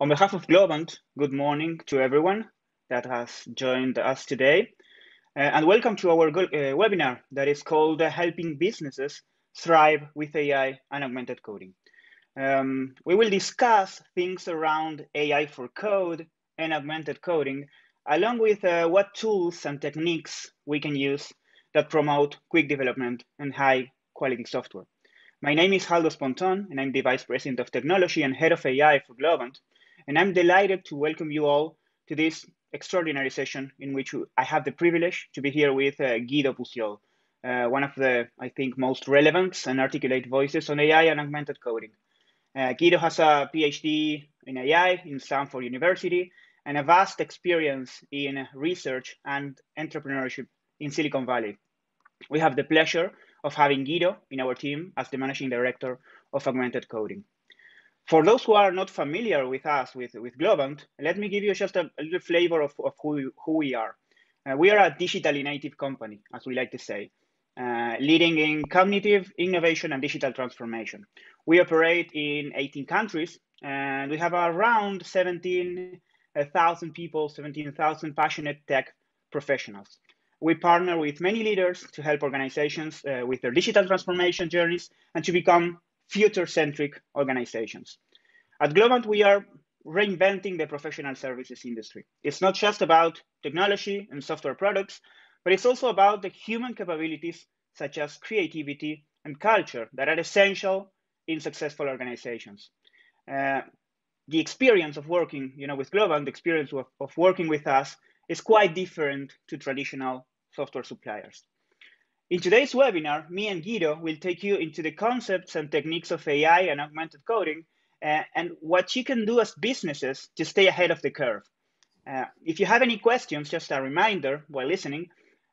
On behalf of Globant, good morning to everyone that has joined us today. Uh, and welcome to our uh, webinar that is called uh, Helping Businesses Thrive with AI and Augmented Coding. Um, we will discuss things around AI for code and augmented coding, along with uh, what tools and techniques we can use that promote quick development and high quality software. My name is Haldo Sponton, and I'm the Vice President of Technology and Head of AI for Globant. And I'm delighted to welcome you all to this extraordinary session in which I have the privilege to be here with uh, Guido Pusiol, uh, one of the, I think, most relevant and articulate voices on AI and augmented coding. Uh, Guido has a PhD in AI in Stanford University and a vast experience in research and entrepreneurship in Silicon Valley. We have the pleasure of having Guido in our team as the managing director of augmented coding. For those who are not familiar with us, with, with Globant, let me give you just a, a little flavor of, of who, who we are. Uh, we are a digitally native company, as we like to say, uh, leading in cognitive innovation and digital transformation. We operate in 18 countries, and we have around 17,000 people, 17,000 passionate tech professionals. We partner with many leaders to help organizations uh, with their digital transformation journeys and to become future-centric organizations. At Globant, we are reinventing the professional services industry. It's not just about technology and software products, but it's also about the human capabilities such as creativity and culture that are essential in successful organizations. Uh, the experience of working you know, with Globant, the experience of, of working with us is quite different to traditional software suppliers. In today's webinar, me and Guido will take you into the concepts and techniques of AI and augmented coding uh, and what you can do as businesses to stay ahead of the curve. Uh, if you have any questions, just a reminder while listening,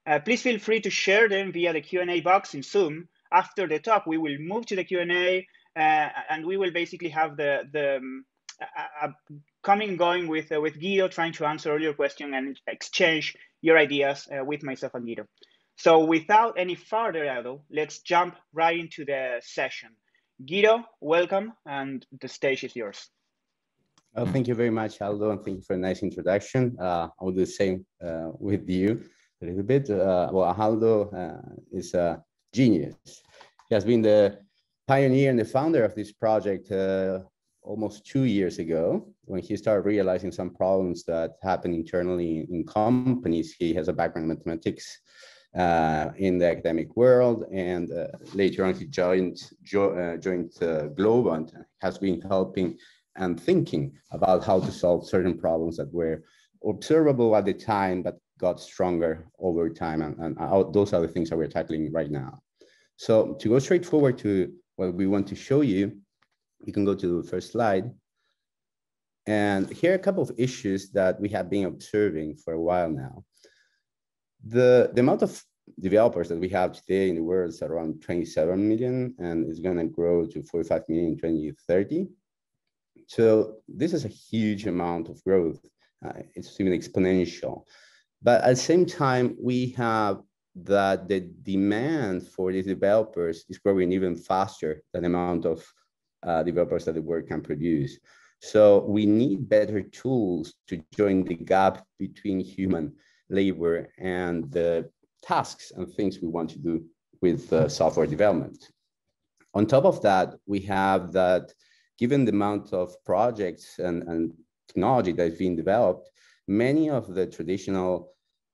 uh, please feel free to share them via the Q&A box in Zoom. After the talk, we will move to the Q&A uh, and we will basically have the, the um, coming going with, uh, with Guido trying to answer all your questions and exchange your ideas with myself and Guido. So without any further ado, let's jump right into the session. Guido, welcome, and the stage is yours. Well, thank you very much, Haldo, and thank you for a nice introduction. Uh, I will do the same uh, with you a little bit. Uh, well, Haldo uh, is a genius. He has been the pioneer and the founder of this project uh, almost two years ago when he started realizing some problems that happen internally in companies. He has a background in mathematics uh, in the academic world. And uh, later on, he joined, jo uh, joined uh, Globant and has been helping and thinking about how to solve certain problems that were observable at the time, but got stronger over time. And, and those are the things that we're tackling right now. So to go straight forward to what we want to show you, you can go to the first slide. And here are a couple of issues that we have been observing for a while now the, the amount of developers that we have today in the world is around 27 million and it's going to grow to 45 million in 2030. So this is a huge amount of growth. Uh, it's even exponential. But at the same time, we have that the demand for these developers is growing even faster than the amount of uh, developers that the world can produce. So we need better tools to join the gap between human labor and the tasks and things we want to do with uh, software development. On top of that, we have that given the amount of projects and, and technology that's being developed, many of the traditional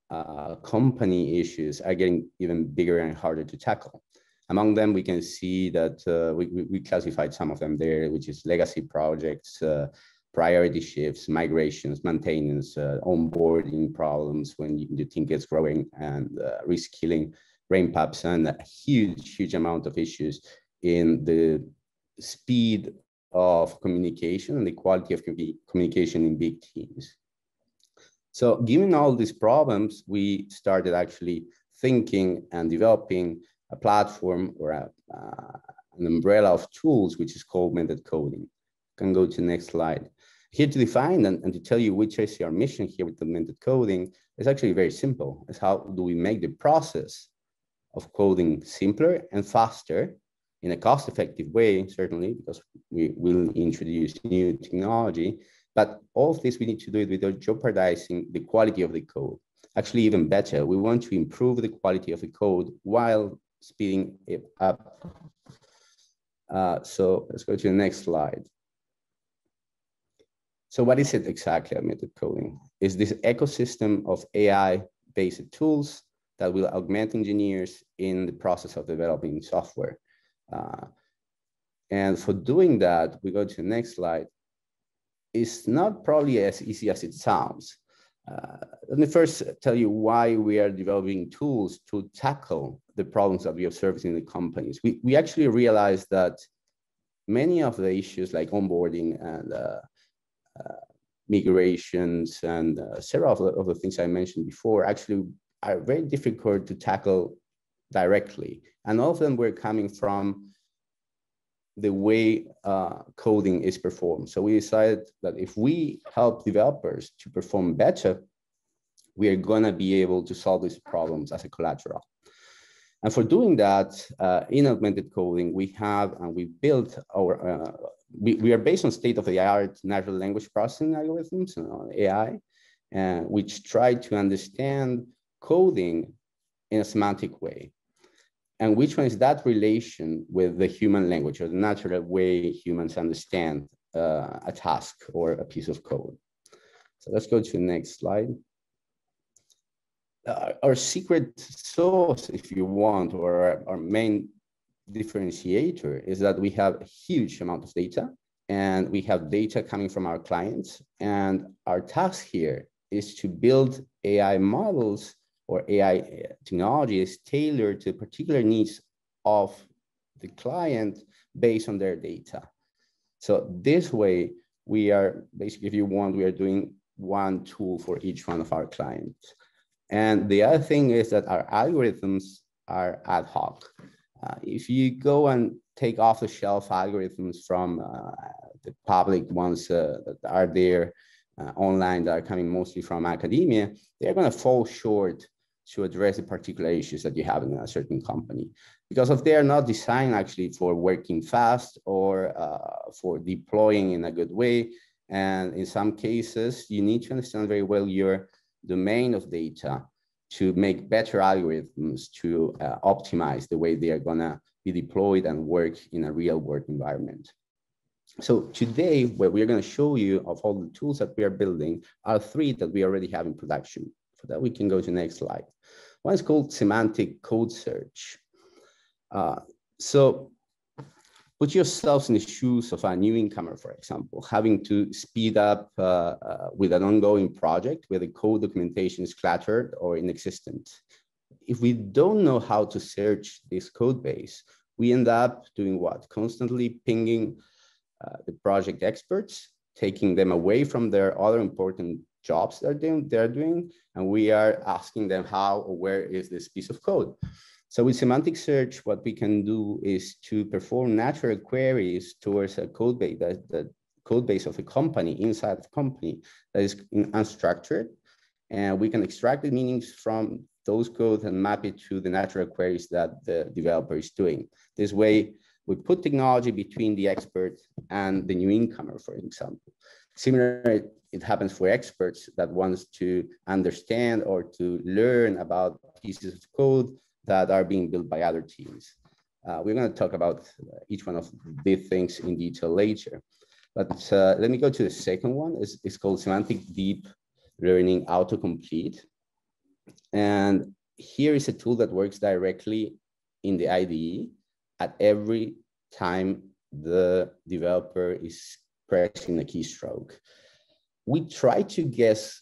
uh, company issues are getting even bigger and harder to tackle. Among them, we can see that uh, we, we classified some of them there, which is legacy projects, uh, priority shifts, migrations, maintenance, uh, onboarding problems when you, the team gets growing and uh, reskilling, ramp ups, and a huge, huge amount of issues in the speed of communication and the quality of communication in big teams. So given all these problems, we started actually thinking and developing a platform or a, uh, an umbrella of tools, which is called augmented coding. Can go to next slide. Here to define and, and to tell you which is our mission here with augmented coding is actually very simple. It's how do we make the process of coding simpler and faster in a cost-effective way, certainly, because we will introduce new technology. But all of this, we need to do it without jeopardizing the quality of the code. Actually, even better, we want to improve the quality of the code while speeding it up. Uh, so let's go to the next slide. So what is it exactly, augmented coding? Is this ecosystem of AI-based tools that will augment engineers in the process of developing software. Uh, and for doing that, we go to the next slide. It's not probably as easy as it sounds. Uh, let me first tell you why we are developing tools to tackle the problems that we observe in the companies. We, we actually realized that many of the issues like onboarding and uh, migrations and uh, several of the, of the, things I mentioned before actually are very difficult to tackle directly. And all of them were coming from the way uh, coding is performed. So we decided that if we help developers to perform better, we are gonna be able to solve these problems as a collateral. And for doing that, uh, in augmented coding, we have and we built our, uh, we, we are based on state-of-the-art natural language processing algorithms, uh, AI, uh, which try to understand coding in a semantic way. And which one is that relation with the human language or the natural way humans understand uh, a task or a piece of code. So let's go to the next slide. Uh, our secret sauce, if you want, or our, our main differentiator is that we have a huge amount of data and we have data coming from our clients. And our task here is to build AI models or AI technology is tailored to particular needs of the client based on their data. So this way, we are basically, if you want, we are doing one tool for each one of our clients. And the other thing is that our algorithms are ad hoc. Uh, if you go and take off the shelf algorithms from uh, the public ones uh, that are there uh, online that are coming mostly from academia, they're going to fall short to address the particular issues that you have in a certain company. Because if they are not designed actually for working fast or uh, for deploying in a good way, and in some cases, you need to understand very well your domain of data to make better algorithms to uh, optimize the way they are gonna be deployed and work in a real world environment. So today, what we're gonna show you of all the tools that we are building are three that we already have in production. For that, we can go to next slide. One is called semantic code search. Uh, so put yourselves in the shoes of a new incomer, for example, having to speed up uh, uh, with an ongoing project where the code documentation is cluttered or inexistent. If we don't know how to search this code base, we end up doing what? Constantly pinging uh, the project experts, taking them away from their other important jobs they're doing, they're doing, and we are asking them how or where is this piece of code. So with semantic search, what we can do is to perform natural queries towards a code base, that, the code base of a company inside the company that is unstructured. And we can extract the meanings from those codes and map it to the natural queries that the developer is doing. This way, we put technology between the expert and the new incomer, for example. Similarly, it happens for experts that wants to understand or to learn about pieces of code that are being built by other teams. Uh, we're going to talk about each one of these things in detail later. But uh, let me go to the second one. It's, it's called Semantic Deep Learning Autocomplete. And here is a tool that works directly in the IDE at every time the developer is pressing a keystroke. We try to guess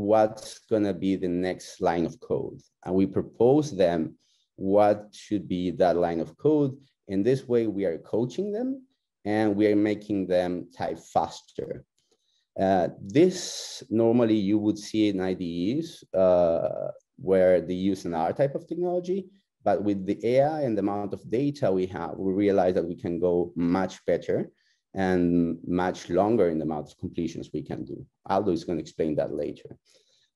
what's going to be the next line of code. And we propose them what should be that line of code. In this way, we are coaching them and we are making them type faster. Uh, this normally you would see in IDEs uh, where they use an R type of technology, but with the AI and the amount of data we have, we realize that we can go much better and much longer in the amount of completions we can do. Haldo is going to explain that later.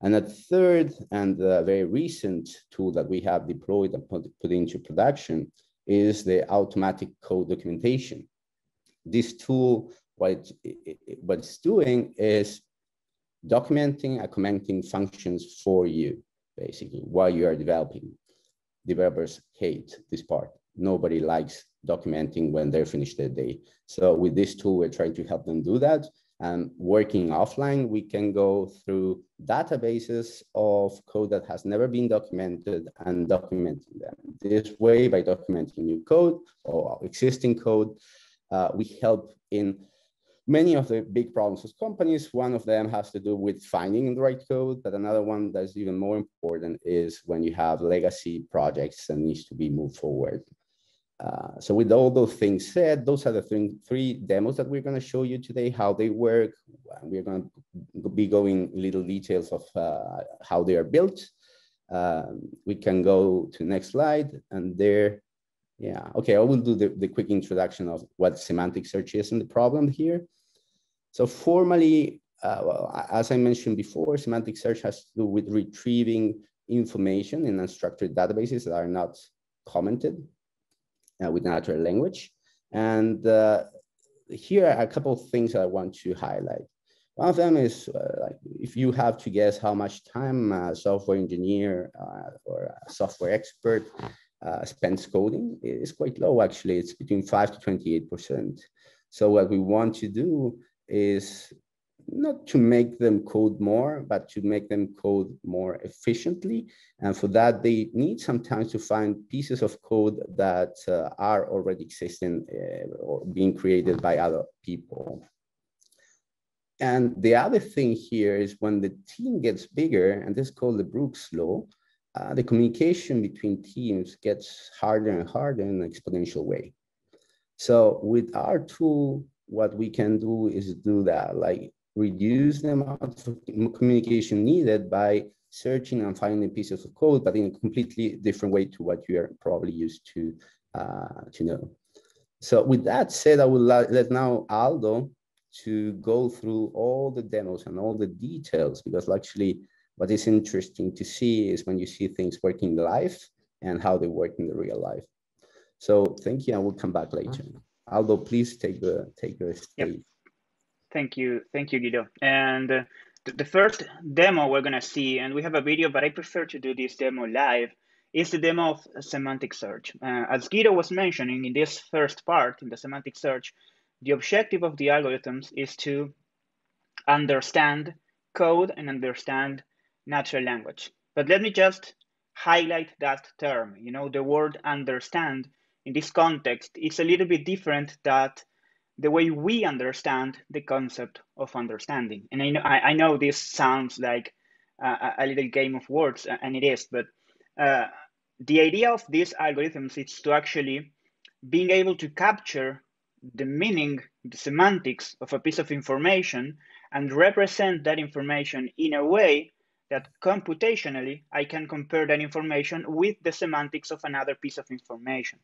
And a third and very recent tool that we have deployed and put, put into production is the automatic code documentation. This tool, what, it, what it's doing is documenting and commenting functions for you, basically, while you are developing. Developers hate this part. Nobody likes documenting when they're finished their day. So with this tool, we're trying to help them do that. And working offline, we can go through databases of code that has never been documented and documenting them. This way, by documenting new code or existing code, uh, we help in many of the big problems with companies. One of them has to do with finding the right code, but another one that's even more important is when you have legacy projects that needs to be moved forward. Uh, so with all those things said, those are the th three demos that we're going to show you today, how they work. We're going to be going little details of uh, how they are built. Um, we can go to next slide and there, yeah, okay, I will do the, the quick introduction of what semantic search is and the problem here. So formally, uh, well, as I mentioned before, semantic search has to do with retrieving information in unstructured databases that are not commented with natural language. And uh, here are a couple of things that I want to highlight. One of them is uh, like if you have to guess how much time a software engineer uh, or a software expert uh, spends coding, it's quite low actually. It's between 5 to 28%. So what we want to do is not to make them code more, but to make them code more efficiently. And for that, they need sometimes to find pieces of code that uh, are already existing uh, or being created by other people. And the other thing here is when the team gets bigger, and this is called the Brooks Law, uh, the communication between teams gets harder and harder in an exponential way. So with our tool, what we can do is do that, like reduce the amount of communication needed by searching and finding pieces of code, but in a completely different way to what you are probably used to, uh, to know. So with that said, I will let now Haldo to go through all the demos and all the details, because actually what is interesting to see is when you see things working live and how they work in the real life. So thank you, and we'll come back later. Haldo, please take the take the stage. Yep. Thank you, thank you, Guido. And uh, the first demo we're gonna see, and we have a video, but I prefer to do this demo live, is the demo of semantic search. Uh, as Guido was mentioning in this first part, in the semantic search, the objective of the algorithms is to understand code and understand natural language. But let me just highlight that term. You know, the word understand in this context is a little bit different that the way we understand the concept of understanding. And I know, I, I know this sounds like a, a, little game of words, and it is, but uh, the idea of these algorithms is to actually being able to capture the meaning, the semantics of a piece of information and represent that information in a way that computationally I can compare that information with the semantics of another piece of information.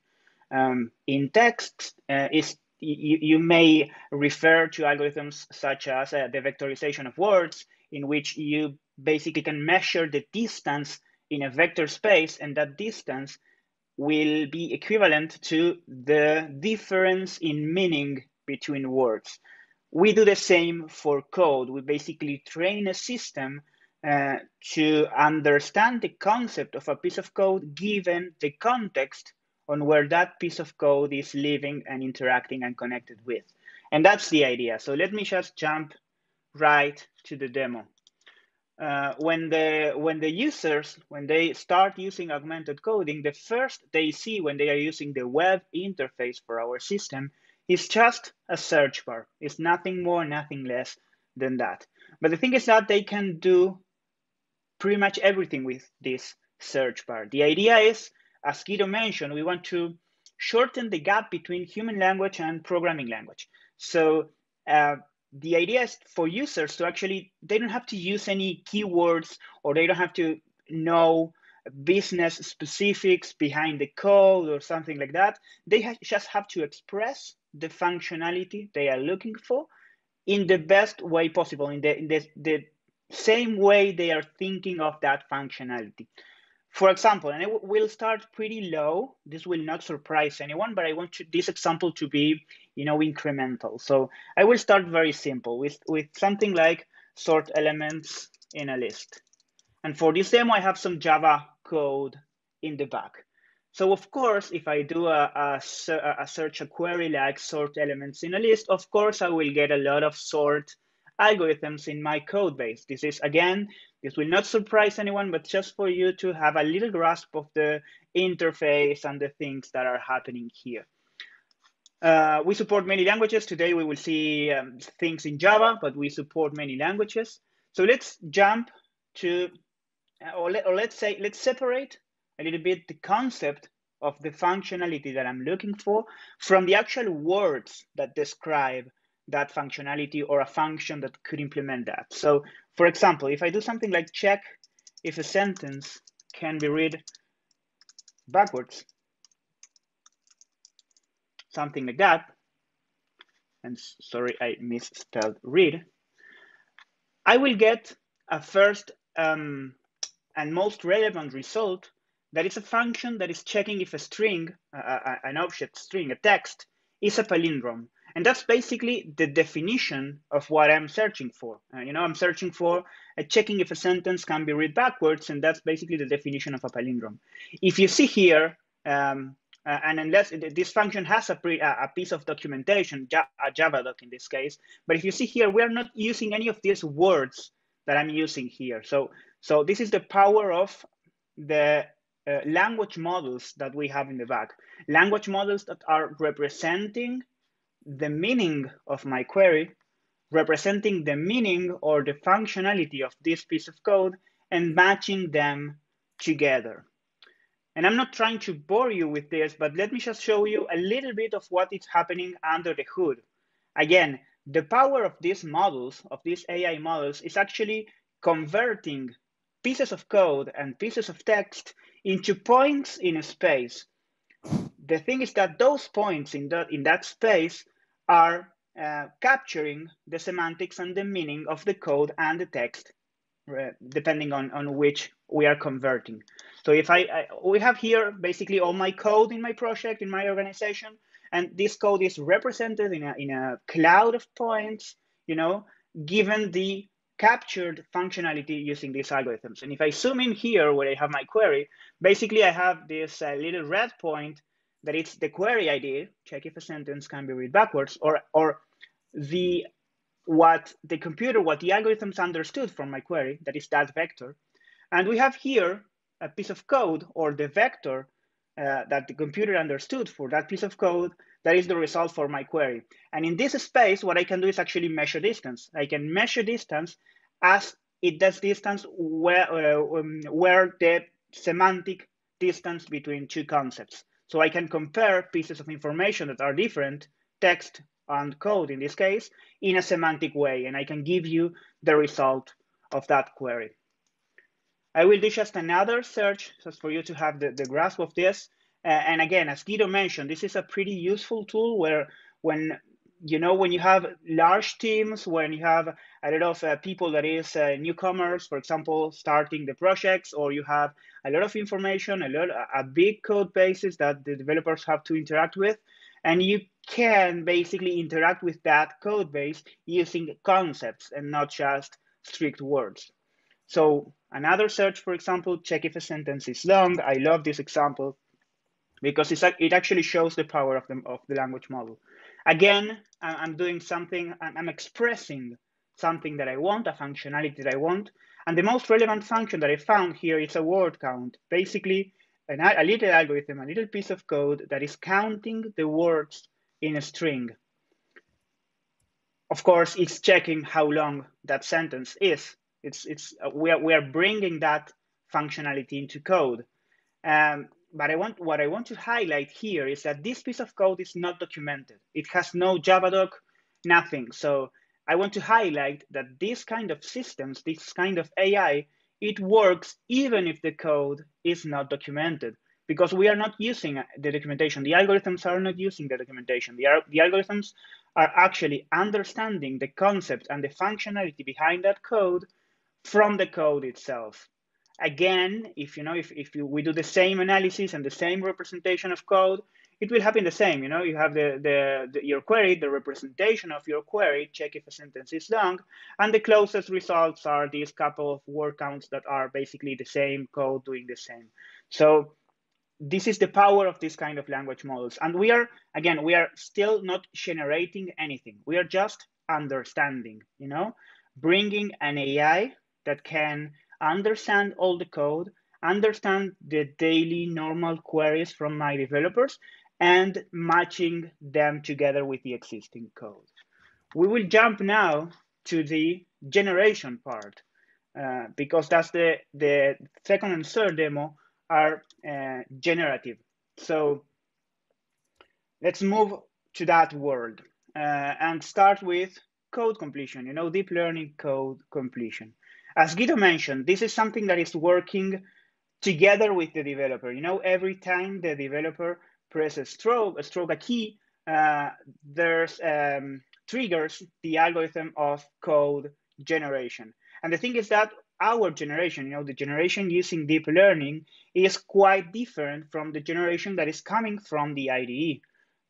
Um, in text, uh, is you, you may refer to algorithms such as uh, the vectorization of words, in which you basically can measure the distance in a vector space, and that distance will be equivalent to the difference in meaning between words. We do the same for code. We basically train a system uh, to understand the concept of a piece of code given the context on where that piece of code is living and interacting and connected with. And that's the idea. So let me just jump right to the demo. Uh, when the when the users when they start using augmented coding, the first they see when they are using the web interface for our system is just a search bar. It's nothing more, nothing less than that. But the thing is that they can do pretty much everything with this search bar. The idea is as Guido mentioned, we want to shorten the gap between human language and programming language. So uh, the idea is for users to actually, they don't have to use any keywords or they don't have to know business specifics behind the code or something like that. They ha just have to express the functionality they are looking for in the best way possible, in the, in the, the same way they are thinking of that functionality. For example, and it will start pretty low. This will not surprise anyone, but I want to, this example to be, you know, incremental. So I will start very simple with, with something like sort elements in a list. And for this demo, I have some Java code in the back. So of course, if I do a, a, a, search a query like sort elements in a list, of course, I will get a lot of sort algorithms in my code base. This is, again, this will not surprise anyone, but just for you to have a little grasp of the interface and the things that are happening here. Uh, we support many languages. Today we will see um, things in Java, but we support many languages. So let's jump to, or, let, or let's say, let's separate a little bit the concept of the functionality that I'm looking for from the actual words that describe that functionality or a function that could implement that. So for example, if I do something like check if a sentence can be read backwards, something like that, and sorry, I misspelled read, I will get a first um, and most relevant result that is a function that is checking if a string, uh, an object string, a text, is a palindrome. And that's basically the definition of what I'm searching for. Uh, you know, I'm searching for uh, checking if a sentence can be read backwards, and that's basically the definition of a palindrome. If you see here, um, uh, and unless this function has a, pre, a, piece of documentation, a Java doc in this case, but if you see here, we are not using any of these words that I'm using here. So, so this is the power of the uh, language models that we have in the back. Language models that are representing the meaning of my query, representing the meaning or the functionality of this piece of code and matching them together. And I'm not trying to bore you with this, but let me just show you a little bit of what is happening under the hood. Again, the power of these models, of these AI models, is actually converting pieces of code and pieces of text into points in a space. The thing is that those points in that, in that space are uh, capturing the semantics and the meaning of the code and the text, uh, depending on, on which we are converting. So if I, I, we have here basically all my code in my project, in my organization, and this code is represented in a, in a cloud of points, you know, given the captured functionality using these algorithms. And if I zoom in here where I have my query, basically I have this uh, little red point that it's the query ID, check if a sentence can be read backwards, or, or the what the computer, what the algorithms understood from my query, that is that vector. And we have here a piece of code or the vector uh, that the computer understood for that piece of code that is the result for my query. And in this space, what I can do is actually measure distance. I can measure distance as it does distance where, uh, um, where the semantic distance between two concepts. So I can compare pieces of information that are different, text and code in this case, in a semantic way, and I can give you the result of that query. I will do just another search just for you to have the, the grasp of this. Uh, and again, as Guido mentioned, this is a pretty useful tool where when you know when you have large teams when you have a lot of uh, people that is uh, newcomers for example starting the projects or you have a lot of information a lot a big code bases that the developers have to interact with and you can basically interact with that code base using concepts and not just strict words so another search for example check if a sentence is long i love this example because it actually shows the power of the, of the language model. Again, I'm doing something, I'm expressing something that I want, a functionality that I want. And the most relevant function that I found here is a word count. Basically, an, a little algorithm, a little piece of code that is counting the words in a string. Of course, it's checking how long that sentence is. It's, it's, we, are, we are bringing that functionality into code. Um, but I want what I want to highlight here is that this piece of code is not documented. It has no Javadoc, nothing. So I want to highlight that this kind of systems, this kind of AI, it works even if the code is not documented because we are not using the documentation. The algorithms are not using the documentation. The, the algorithms are actually understanding the concept and the functionality behind that code from the code itself. Again, if you know, if, if you, we do the same analysis and the same representation of code, it will happen the same. You know, you have the, the, the, your query, the representation of your query, check if a sentence is long, and the closest results are these couple of word counts that are basically the same code doing the same. So this is the power of this kind of language models. And we are, again, we are still not generating anything. We are just understanding, you know, bringing an AI that can understand all the code, understand the daily normal queries from my developers, and matching them together with the existing code. We will jump now to the generation part uh, because that's the, the second and third demo are uh, generative. So let's move to that world uh, and start with code completion, you know, deep learning code completion. As Guido mentioned, this is something that is working together with the developer. You know, every time the developer presses stroke, a stroke a key, uh, there's um, triggers the algorithm of code generation. And the thing is that our generation, you know, the generation using deep learning is quite different from the generation that is coming from the IDE.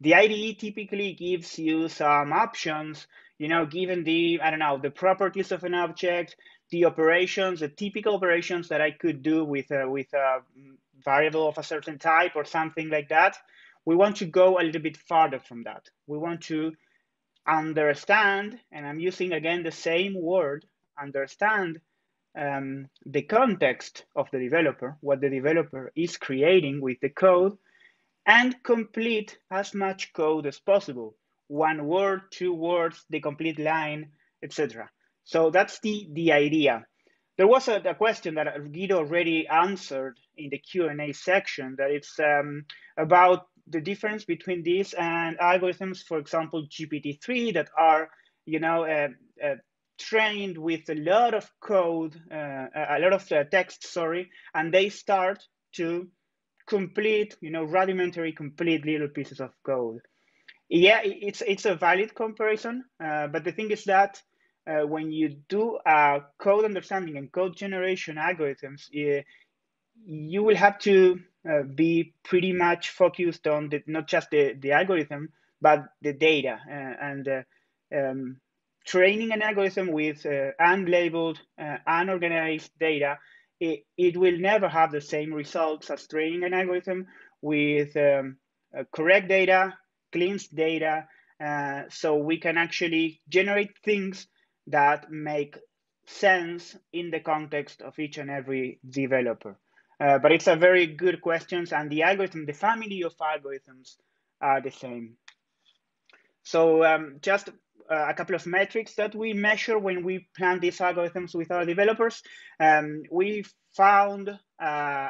The IDE typically gives you some options, you know, given the, I don't know, the properties of an object, the operations, the typical operations that I could do with a, with a variable of a certain type or something like that. We want to go a little bit farther from that. We want to understand, and I'm using again the same word, understand um, the context of the developer, what the developer is creating with the code, and complete as much code as possible. One word, two words, the complete line, etc. So that's the, the idea. There was a, a, question that Guido already answered in the Q&A section that it's um, about the difference between these and algorithms, for example, GPT-3 that are, you know, uh, uh, trained with a lot of code, uh, a lot of uh, text, sorry, and they start to complete, you know, rudimentary, complete little pieces of code. Yeah, it's it's a valid comparison, uh, but the thing is that uh, when you do code understanding and code generation algorithms, you will have to uh, be pretty much focused on the, not just the, the algorithm, but the data uh, and uh, um, training an algorithm with uh, unlabeled, uh, unorganized data, it, it will never have the same results as training an algorithm with um, uh, correct data, cleansed data, uh, so we can actually generate things that make sense in the context of each and every developer. Uh, but it's a very good question, and the algorithm, the family of algorithms are the same. So um, just uh, a couple of metrics that we measure when we plan these algorithms with our developers. Um, we found, uh,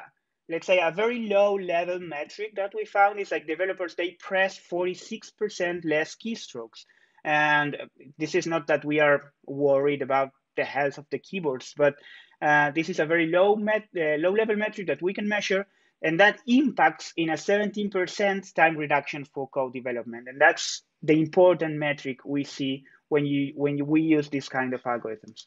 let's say, a very low level metric that we found is like developers, they press 46% less keystrokes. And this is not that we are worried about the health of the keyboards, but uh, this is a very low, met, uh, low level metric that we can measure and that impacts in a 17% time reduction for code development. And that's the important metric we see when you when we use this kind of algorithms.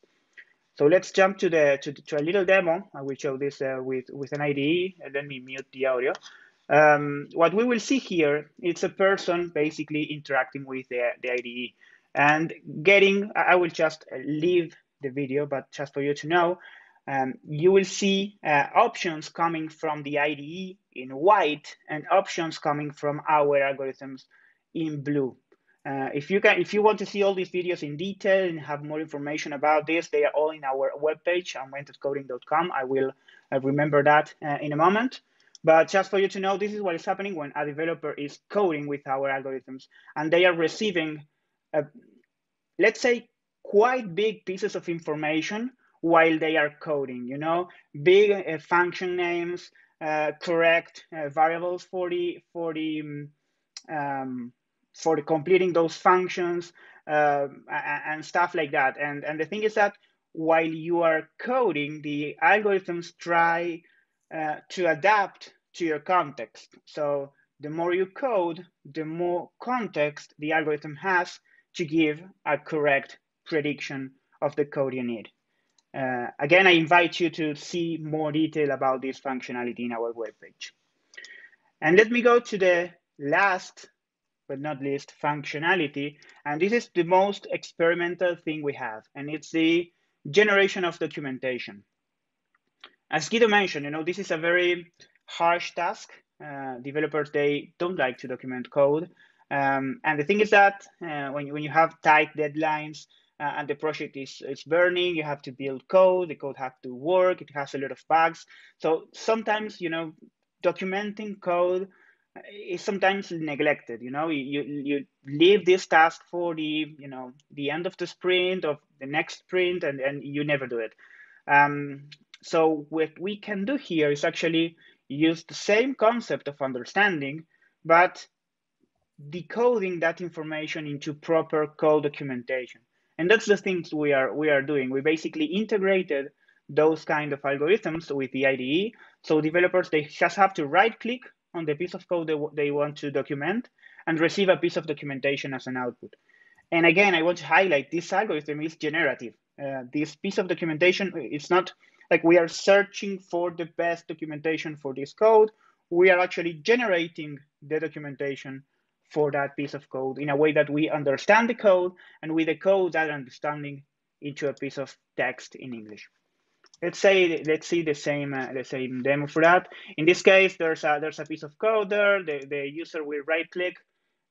So let's jump to the to, to a little demo. I will show this uh, with with an IDE. And let me mute the audio. Um, what we will see here, it's a person basically interacting with the, the IDE and getting. I will just leave the video, but just for you to know, um, you will see uh, options coming from the IDE in white and options coming from our algorithms in blue. Uh, if you can, if you want to see all these videos in detail and have more information about this, they are all in our webpage, augmentedcoding.com. I will uh, remember that uh, in a moment. But just for you to know, this is what is happening when a developer is coding with our algorithms and they are receiving, uh, let's say, quite big pieces of information while they are coding, you know, big uh, function names, uh, correct variables for the, for the, um, for completing those functions uh, and stuff like that. And, and the thing is that while you are coding, the algorithms try uh, to adapt to your context. So the more you code, the more context the algorithm has to give a correct prediction of the code you need. Uh, again, I invite you to see more detail about this functionality in our webpage. And let me go to the last but not least functionality. And this is the most experimental thing we have, and it's the generation of documentation. As Guido mentioned, you know, this is a very harsh task. Uh, developers, they don't like to document code. Um, and the thing is that uh, when, you, when you have tight deadlines uh, and the project is, is burning, you have to build code, the code has to work, it has a lot of bugs. So sometimes, you know, documenting code is sometimes neglected. You know, you, you leave this task for the, you know, the end of the sprint of the next sprint and, and you never do it. Um, so what we can do here is actually use the same concept of understanding, but decoding that information into proper code documentation. And that's the things we are we are doing. We basically integrated those kind of algorithms with the IDE. So developers they just have to right click on the piece of code they, they want to document and receive a piece of documentation as an output. And again, I want to highlight this algorithm is generative. Uh, this piece of documentation, it's not like we are searching for the best documentation for this code. We are actually generating the documentation for that piece of code in a way that we understand the code and we decode that understanding into a piece of text in English. Let's say let's see the same uh, the same demo for that. In this case, there's a there's a piece of code there. The, the user will right click,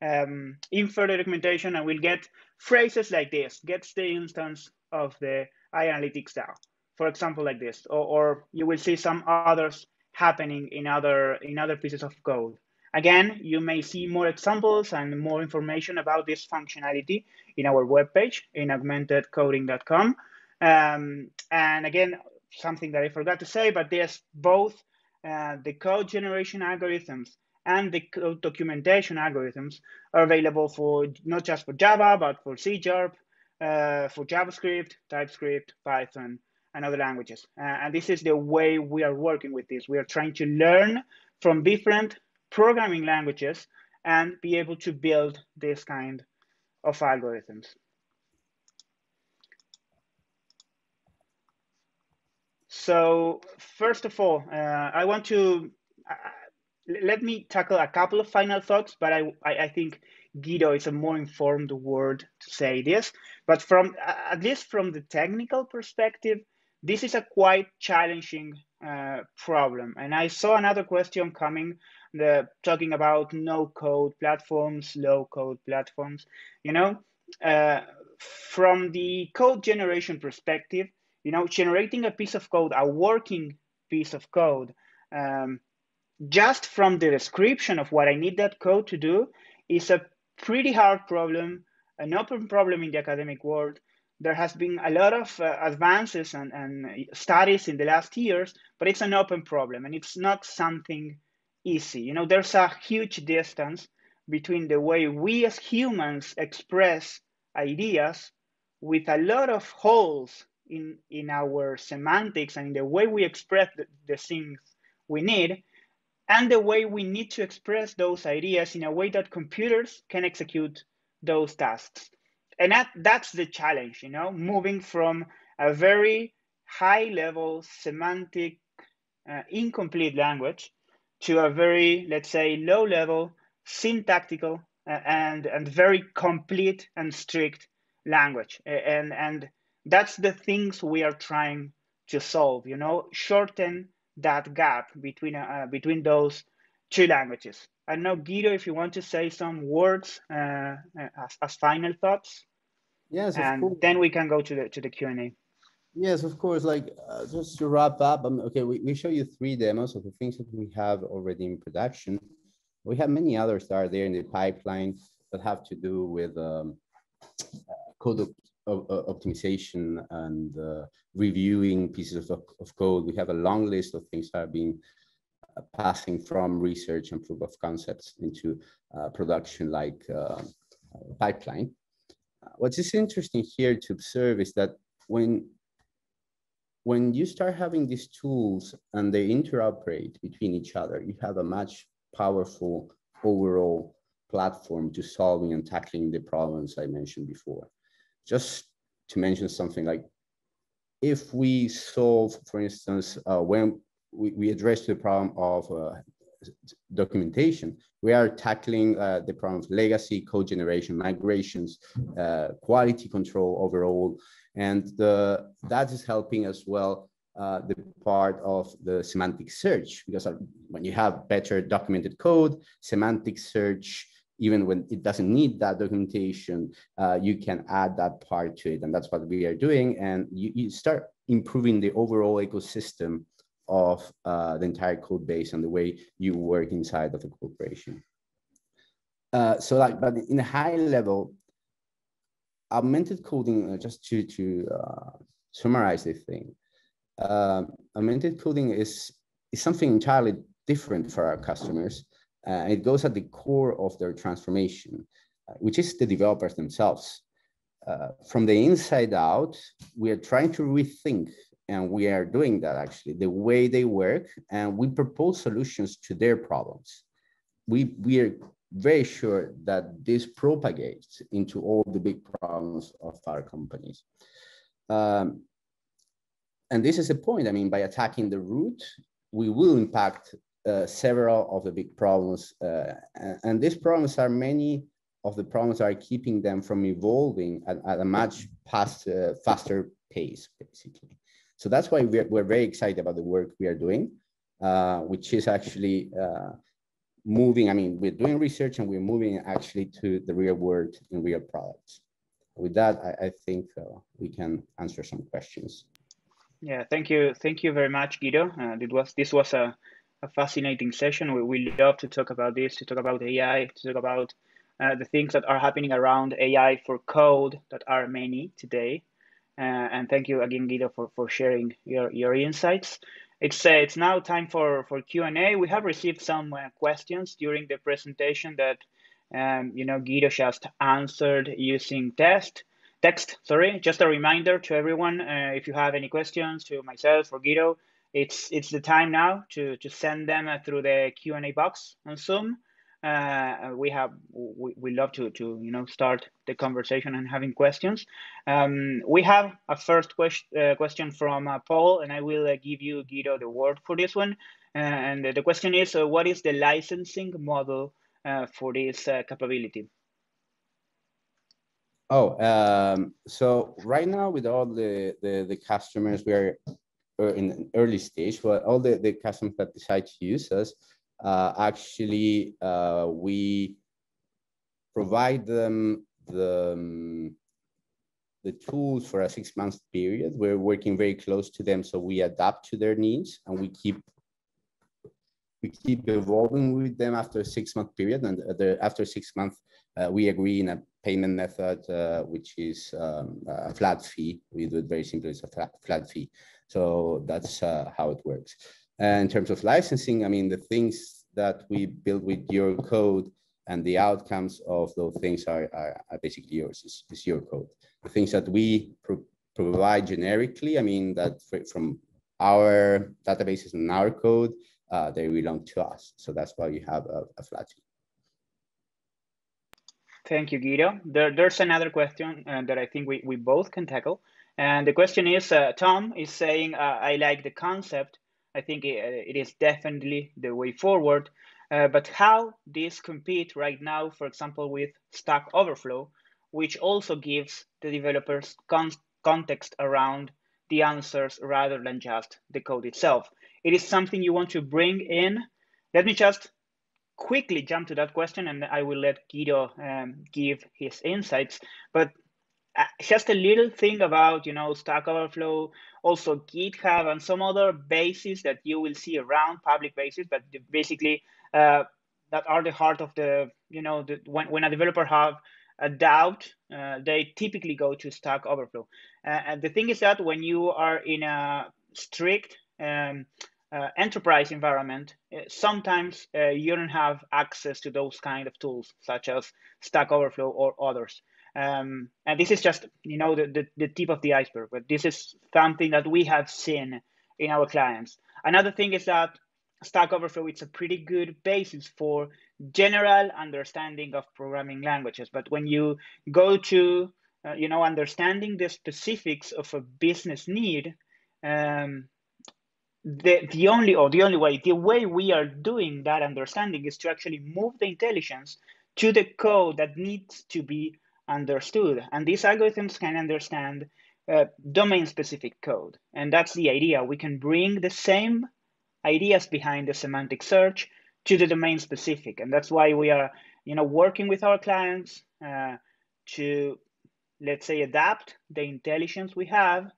um, infer the documentation, and we'll get phrases like this. Gets the instance of the iAnalytics DAO, for example, like this, or, or you will see some others happening in other in other pieces of code. Again, you may see more examples and more information about this functionality in our webpage in augmentedcoding.com. Um, and again, something that I forgot to say, but there's both uh, the code generation algorithms and the code documentation algorithms are available for not just for Java, but for C Sharp, uh, for JavaScript, TypeScript, Python, and other languages. Uh, and this is the way we are working with this. We are trying to learn from different programming languages and be able to build this kind of algorithms. So first of all, uh, I want to uh, let me tackle a couple of final thoughts, but I, I, I think Guido is a more informed word to say this. But from at least from the technical perspective, this is a quite challenging uh, problem. And I saw another question coming the talking about no code platforms, low code platforms. You know, uh, from the code generation perspective, you know, generating a piece of code, a working piece of code, um, just from the description of what I need that code to do is a pretty hard problem, an open problem in the academic world. There has been a lot of uh, advances and, and studies in the last years, but it's an open problem and it's not something easy. You know, there's a huge distance between the way we as humans express ideas with a lot of holes in, in our semantics and in the way we express the, the things we need, and the way we need to express those ideas in a way that computers can execute those tasks. And that, that's the challenge, you know, moving from a very high level semantic uh, incomplete language to a very, let's say, low level, syntactical, uh, and, and very complete and strict language. And, and that's the things we are trying to solve, you know, shorten that gap between, uh, between those two languages. I know, Guido, if you want to say some words uh, as, as final thoughts. Yes, and then we can go to the to the Q and A. Yes, of course. Like uh, just to wrap up, um, okay, we, we show you three demos of the things that we have already in production. We have many others that are there in the pipeline that have to do with um, uh, code op optimization and uh, reviewing pieces of, of code. We have a long list of things that are being uh, passing from research and proof of concepts into uh, production like uh, pipeline. What is interesting here to observe is that when when you start having these tools and they interoperate between each other, you have a much powerful overall platform to solving and tackling the problems I mentioned before. Just to mention something like if we solve, for instance, uh, when we, we address the problem of uh, documentation, we are tackling uh, the problem of legacy, code generation, migrations, uh, quality control overall, and the, that is helping as well uh, the part of the semantic search because uh, when you have better documented code, semantic search, even when it doesn't need that documentation, uh, you can add that part to it. And that's what we are doing. And you, you start improving the overall ecosystem of uh, the entire code base and the way you work inside of a corporation. Uh, so like, but in a high level, augmented coding, uh, just to, to uh, summarize the thing, uh, augmented coding is, is something entirely different for our customers. Uh, it goes at the core of their transformation, uh, which is the developers themselves. From the inside out, we are trying to rethink, and we are doing that actually, the way they work, and we propose solutions to their problems. We, we are very sure that this propagates into all the big problems of our companies. Um, and this is the point. I mean, by attacking the root, we will impact uh, several of the big problems. Uh, and, these problems are many of the problems are keeping them from evolving at, at a much past, uh, faster pace, basically. So that's why we're, we're very excited about the work we are doing, uh, which is actually uh, moving. I mean, we're doing research and we're moving actually to the real world in real products. With that, I, I think uh, we can answer some questions. Yeah, thank you, thank you very much, Guido. Uh, it was this was a, a fascinating session. We, we love to talk about this, to talk about AI, to talk about uh, the things that are happening around AI for code that are many today. Uh, and thank you again, Guido, for, for sharing your, your insights. It's, uh, it's now time for, for Q&A. We have received some uh, questions during the presentation that um, you know Guido just answered using test text. Sorry, just a reminder to everyone: uh, if you have any questions to myself or Guido, it's it's the time now to to send them through the Q and A box on Zoom uh, we have we, we love to to you know start the conversation and having questions. Um, we have a first question uh, question from uh, Paul, and I will uh, give you Guido the word for this one. Uh, and the question is, uh, what is the licensing model for this capability? Oh, um, so right now with all the the, the customers, we are in an early stage. But all the, the customers that decide to use us uh, actually uh, we provide them the, um, the tools for a six month period. We're working very close to them, so we adapt to their needs and we keep we keep evolving with them after a six month period. And the, after six months, uh, we agree in a payment method, uh, which is um, a flat fee. We do it very simply, it's a flat, flat fee. So that's uh, how it works. And in terms of licensing, I mean, the things that we build with your code and the outcomes of those things are, are, are basically yours, it's, it's, your code. The things that we pro provide generically, I mean, that from our databases and our code, uh, they belong to us. So that's why you have a, a flat fee. Thank you, Guido. There, there's another question uh, that I think we, we both can tackle. And the question is, uh, Tom is saying, uh, I like the concept, I think it, it is definitely the way forward. Uh, but how this compete right now, for example, with Stack Overflow, which also gives the developers con context around the answers rather than just the code itself. It is something you want to bring in. Let me just quickly jump to that question and I will let Guido um, give his insights. But uh, just a little thing about you know stack overflow also github and some other bases that you will see around public bases but basically uh, that are the heart of the you know the, when, when a developer have a doubt uh, they typically go to stack overflow uh, and the thing is that when you are in a strict um, uh, enterprise environment, uh, sometimes uh, you don't have access to those kind of tools, such as Stack Overflow or others. Um, and this is just, you know, the, the, the tip of the iceberg, but this is something that we have seen in our clients. Another thing is that Stack Overflow it's a pretty good basis for general understanding of programming languages. But when you go to uh, you know understanding the specifics of a business need, um, the, the only or the only way the way we are doing that understanding is to actually move the intelligence to the code that needs to be understood. And these algorithms can understand uh, domain specific code. And that's the idea. We can bring the same ideas behind the semantic search to the domain specific and that's why we are you know working with our clients uh, to let's say adapt the intelligence we have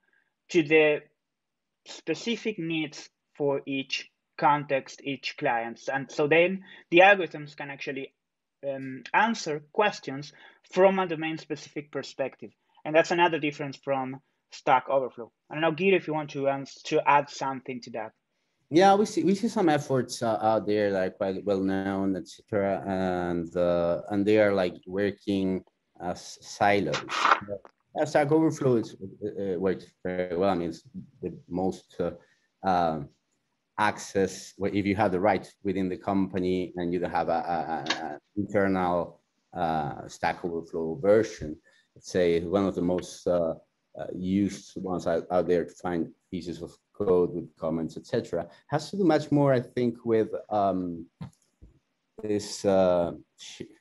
to the specific needs for each context, each client. And so then the algorithms can actually um, answer questions from a domain specific perspective. And that's another difference from Stack Overflow. I don't know, Guido, if you want to, answer, to add something to that. Yeah, we see we see some efforts uh, out there like quite well known, etc., and uh, and they are like working as silos. Stack Overflow is, uh, works very well. I mean, it's the most uh, um, access if you have the right within the company and you have a, a, a internal uh, Stack Overflow version. Let's say one of the most uh, uh, used ones out, out, there to find pieces of code with comments, etc. Has to do much more, I think, with um, this uh,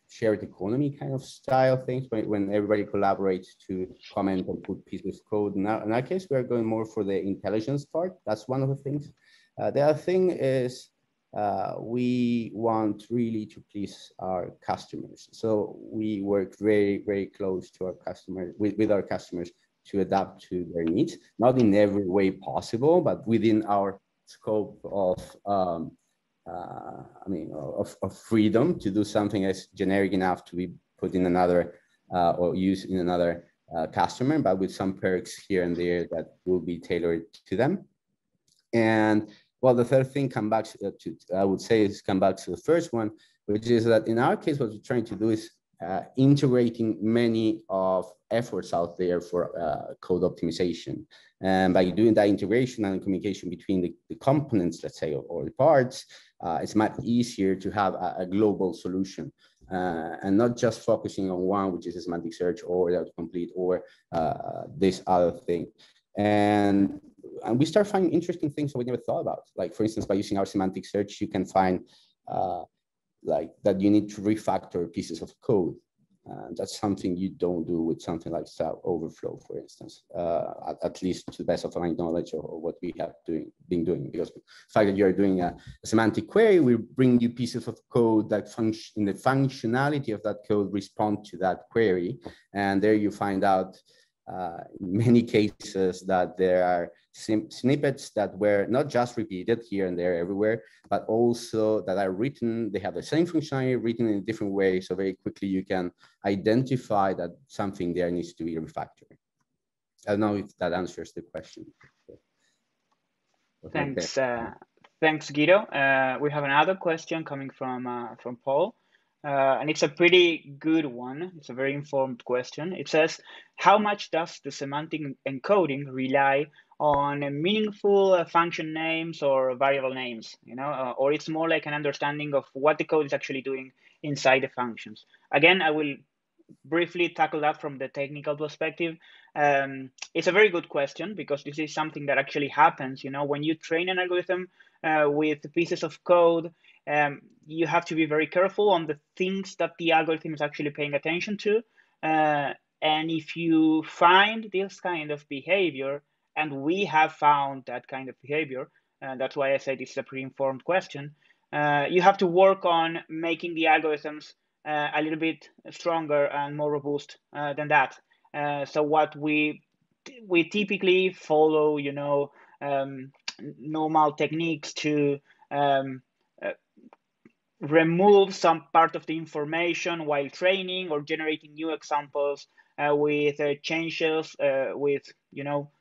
shared economy kind of style things when, when everybody collaborates to comment and put pieces of code. Now, in our case, we are going more for the intelligence part. That's one of the things. Uh, the other thing is uh, we want really to please our customers. So we work very, very close to our customers, with, with our customers to adapt to their needs, not in every way possible, but within our scope of um, uh, I mean, of, of freedom to do something that's generic enough to be put in another uh, or used in another uh, customer, but with some perks here and there that will be tailored to them. And well, the third thing come back to, I would say is come back to the first one, which is that in our case, what we're trying to do is uh, integrating many of efforts out there for uh, code optimization. And by doing that integration and communication between the, the components, let's say, or, or the parts, uh, it's much easier to have a, a global solution uh, and not just focusing on one, which is a semantic search or the complete or uh, this other thing. And, and we start finding interesting things that we never thought about. Like for instance, by using our semantic search, you can find uh, like that you need to refactor pieces of code. Uh, that's something you don't do with something like Stack Overflow, for instance, uh, at, at, least to the best of my knowledge of, of, what we have doing, been doing. Because the fact that you're doing a, a semantic query will bring you pieces of code that function, in the functionality of that code respond to that query. And there you find out uh, in many cases that there are snippets that were not just repeated here and there everywhere, but also that are written, they have the same functionality written in a different way. So very quickly you can identify that something there needs to be refactored. I don't know if that answers the question. Thanks, uh, thanks Guido. Uh, we have another question coming from uh, from Paul. Uh, and it's a pretty good one. It's a very informed question. It says, how much does the semantic encoding rely on meaningful uh, function names or variable names, you know, uh, or it's more like an understanding of what the code is actually doing inside the functions. Again, I will briefly tackle that from the technical perspective. Um, it's a very good question because this is something that actually happens, you know, when you train an algorithm uh, with pieces of code, um, you have to be very careful on the things that the algorithm is actually paying attention to. Uh, and if you find this kind of behavior, and we have found that kind of behavior, and that's why I say this is a pre-informed question, uh, you have to work on making the algorithms uh, a little bit stronger and more robust uh, than that. Uh, so what we we typically follow, you know, um, normal techniques to um, remove some part of the information while training or generating new examples uh, with uh, changes uh, with you know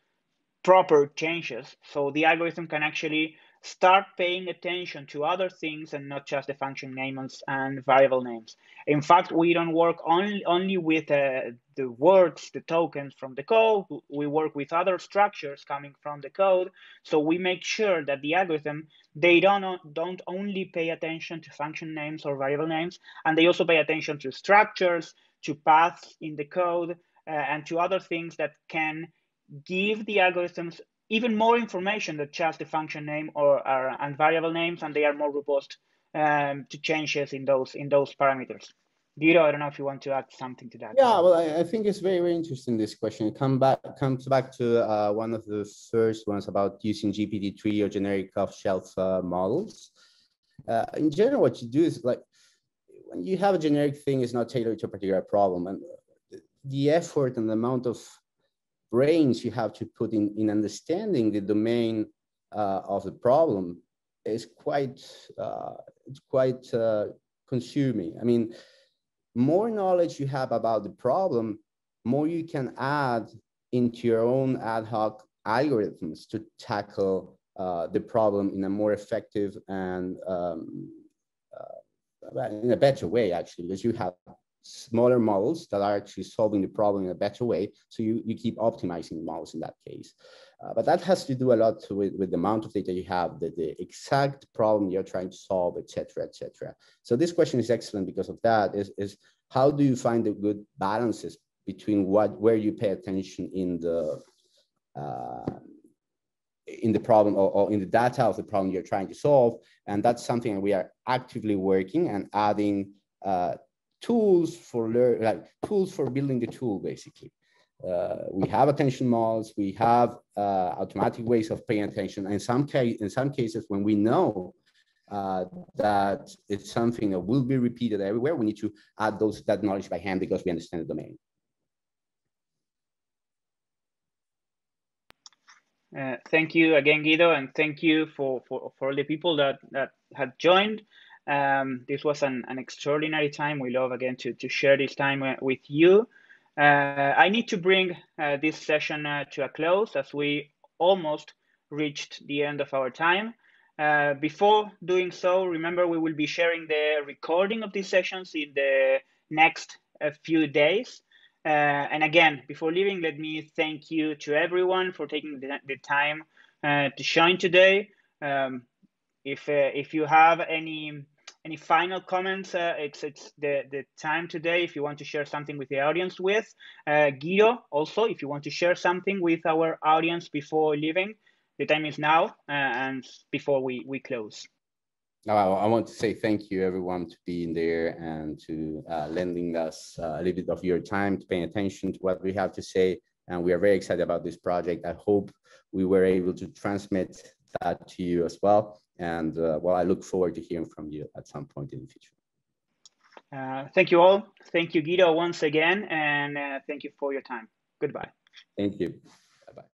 proper changes. So the algorithm can actually start paying attention to other things and not just the function names and variable names. In fact, we don't work only, only with uh, the words, the tokens from the code. We work with other structures coming from the code. So we make sure that the algorithm, they don't, don't only pay attention to function names or variable names, and they also pay attention to structures, to paths in the code, uh, and to other things that can give the algorithms even more information than just the function name or, and variable names, and they are more robust um, to changes in those in those parameters. Guido, I don't know if you want to add something to that. Yeah, well, I, I think it's very, very interesting, this question. It come back, comes back to uh, one of the first ones about using GPT-3 or generic off-shelf uh, models. Uh, in general, what you do is like, when you have a generic thing, it's not tailored to a particular problem. And the effort and the amount of brains you have to put in, in understanding the domain uh, of the problem is quite, uh, it's quite uh, consuming. I mean, more knowledge you have about the problem, more you can add into your own ad hoc algorithms to tackle uh, the problem in a more effective and um, uh, in a better way, actually, because you have smaller models that are actually solving the problem in a better way. So you, you keep optimizing models in that case. Uh, but that has to do a lot with, with the amount of data you have, the, the exact problem you're trying to solve, et cetera, et cetera. So this question is excellent because of that is, is how do you find the good balances between what, where you pay attention in the, uh, in the problem or, or, in the data of the problem you're trying to solve. And that's something we are actively working and adding uh, tools for learn, like tools for building the tool, basically. Uh, we have attention models, we have uh, automatic ways of paying attention. In some, case, in some cases, when we know uh, that it's something that will be repeated everywhere, we need to add those that knowledge by hand because we understand the domain. Uh, thank you again, Guido, and thank you for, for, for all the people that, that had joined. Um, this was an, an extraordinary time. We love again to, to share this time uh, with you. Uh, I need to bring uh, this session uh, to a close as we almost reached the end of our time. Uh, before doing so, remember we will be sharing the recording of these sessions in the next uh, few days. And again, before leaving, let me thank you to everyone for taking the, the time to join today. Um, if if you have any any final comments? Uh, it's it's the the time today. If you want to share something with the audience, with uh, Guido, also if you want to share something with our audience before leaving, the time is now uh, and before we we close. I, want to say thank you everyone to being there and to uh, lending us uh, a little bit of your time to paying attention to what we have to say. And we are very excited about this project. I hope we were able to transmit that to you as well. And uh, well, I look forward to hearing from you at some point in the future. Uh, thank you all. Thank you, Guido, once again. And uh, thank you for your time. Goodbye. Thank you.